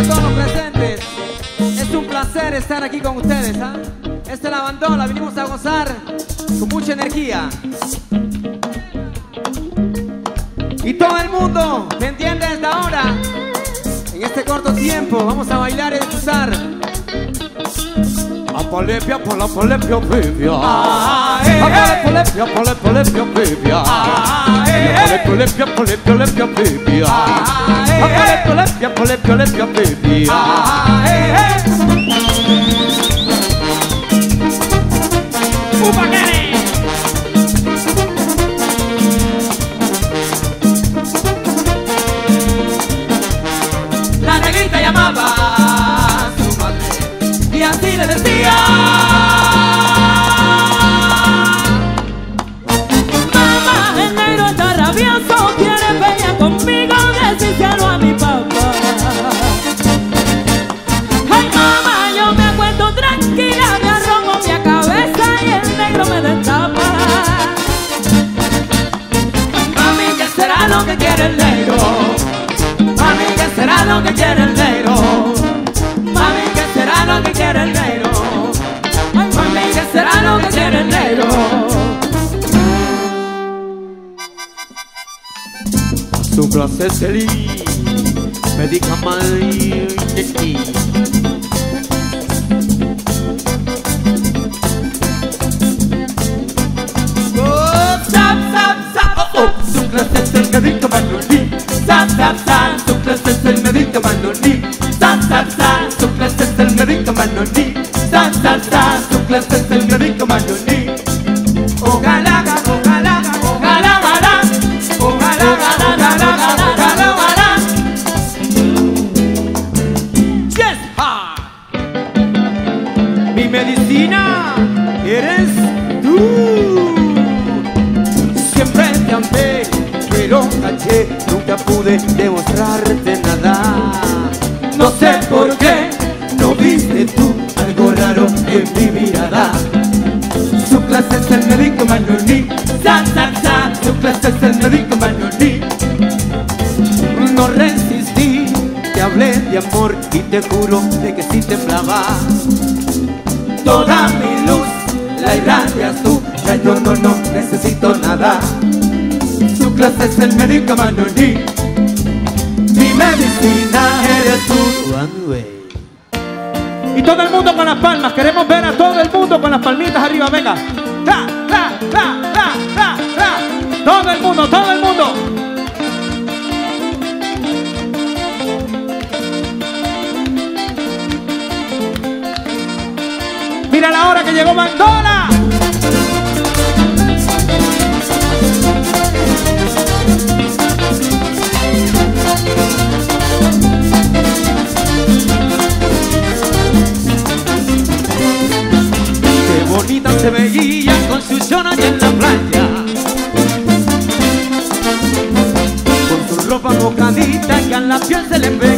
a todos los presentes. Es un placer estar aquí con ustedes. ¿eh? Esta es la bandola, vinimos a gozar con mucha energía. Y todo el mundo ¿me entiende esta hora, en este corto tiempo, vamos a bailar y disfrutar. Apolepia, por la apolepia, Upa, que quiere el negro? Mami, ¿qué será lo que quiere el negro? Mami, ¿qué será lo que quiere el negro? Mami, ¿qué será lo que quiere el negro? Su clase es el medicamento. Oh, Tuclas es el gadito manolí, san, san, san, es el medito manolí, san, san, es el medito san, san, san, es el medito manolí. Mi medicina eres tú. Pero caché, nunca pude demostrarte nada. No sé por qué no viste tú algo raro en mi mirada. Su clase es el médico Manoni, sa, sa, sa. Su clase es el médico Manoni. No resistí, te hablé de amor y te juro de que sí temblaba. Toda mi luz la irradias tú, ya yo no, no necesito nada. Su clase es el médico Manoni, mi medicina eres tú. One way. Y todo el mundo con las palmas. Queremos ver a todo el mundo con las palmitas arriba. Venga. Ra, ra, ra, ra, ra, ra. Todo el mundo, todo el mundo. Mira la hora que llegó Mandola. La piel se le pegaba.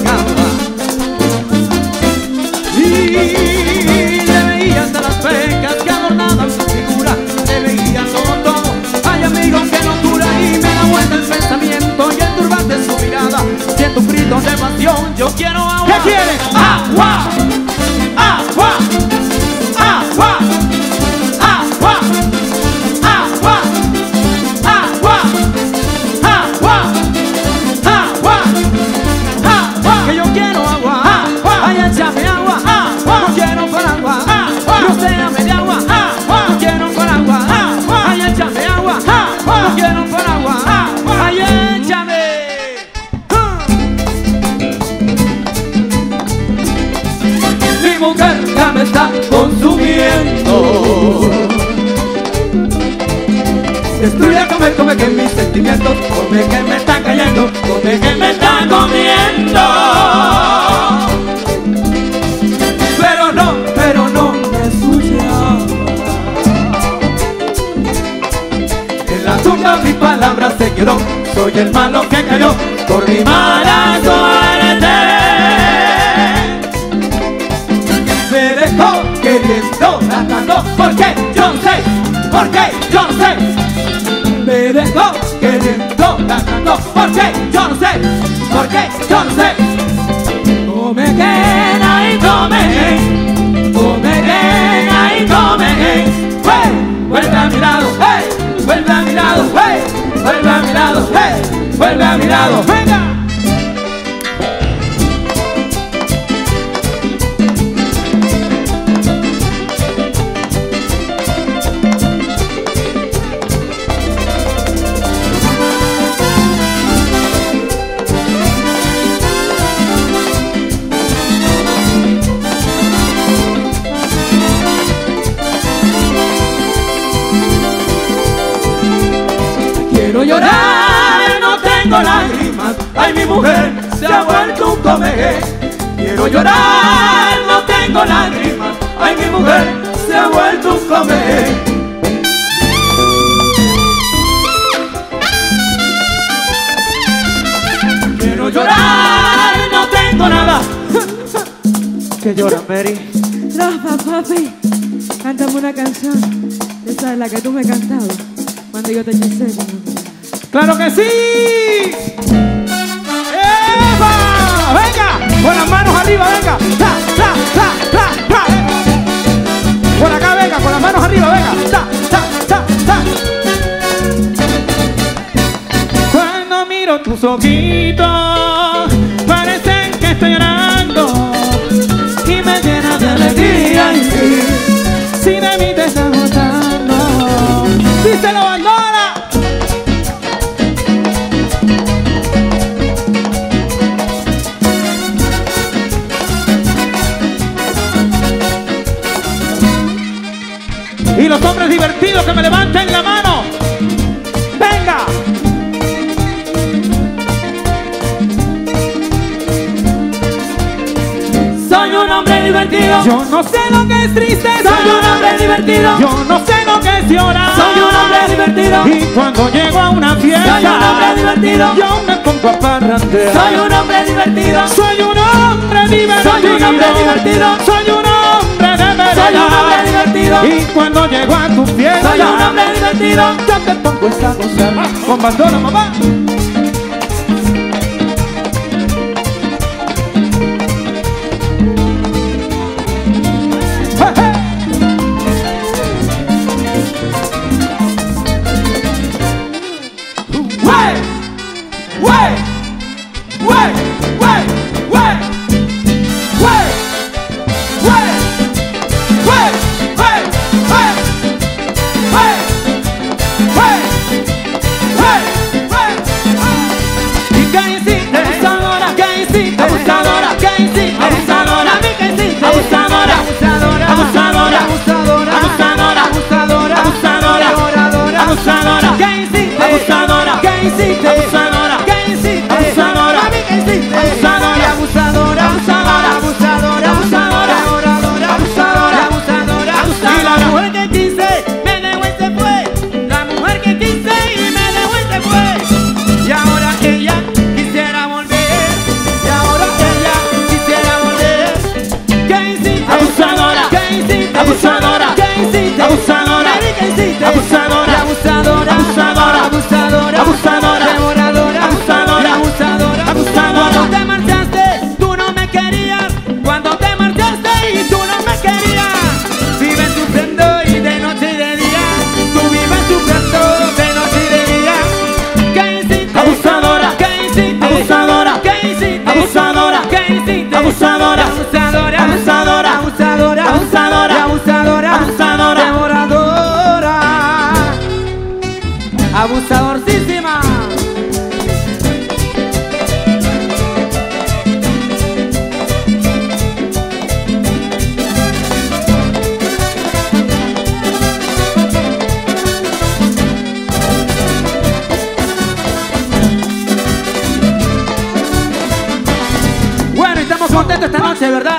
Destruye, come, come que mis sentimientos, come que me están cayendo, come que me están comiendo. Pero no, pero no me escucha. En la tumba mi palabra se quedó, soy el malo que cayó por mi mala suerte. Me dejó queriendo, tratando, porque yo digo por qué, yo no sé, por qué, yo no sé. Come queda y come, come queda y come. Hey, vuelve a mi lado, hey, vuelve a mi lado, hey, vuelve a mi lado, hey, vuelve a mi lado, hey. Ay, mi mujer se ha vuelto un come. Quiero llorar, no tengo lágrimas. Ay, mi mujer se ha vuelto un come. Quiero llorar, no tengo nada. Que llora, Mary. Rafa, papi, cántame una canción. Esa es la que tú me cantabas cuando yo te hechicé. ¡Claro que sí! Tus ojitos, parecen que estoy llorando y me llena de alegría. Y sí, si de mí te estás gozando, díselo, Bandora. Y los hombres divertidos que me levanten no sé lo que es tristeza. Soy un hombre divertido. Yo no sé lo que es llorar. Soy un hombre divertido. Y cuando llego a una fiesta, Soy un hombre divertido. yo me pongo a parrandear. Soy un hombre divertido. Soy un hombre divertido. Soy un hombre divertido. Soy un hombre de verdad. Soy un hombre divertido. Y cuando llego a tu fiesta, Soy un hombre divertido. yo te pongo esa gozar. Con bandona, mamá.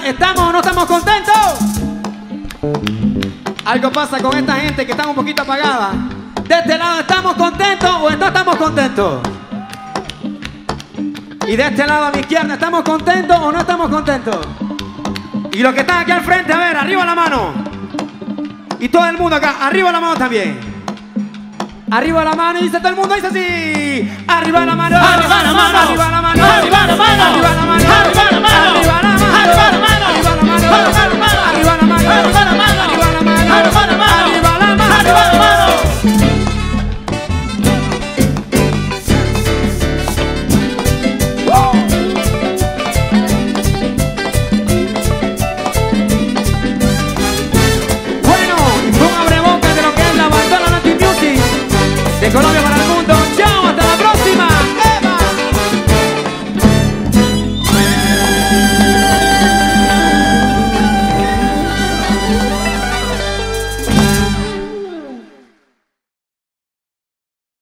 ¿Estamos o no estamos contentos? Algo pasa con esta gente que está un poquito apagada. De este lado, ¿estamos contentos o no estamos contentos? Y de este lado a mi izquierda, ¿estamos contentos o no estamos contentos? Y los que están aquí al frente, a ver, arriba la mano. Y todo el mundo acá, arriba la mano también. Arriba la mano y dice todo el mundo, dice así. Arriba la mano. Arriba la mano. Arriba la mano. Arriba la mano.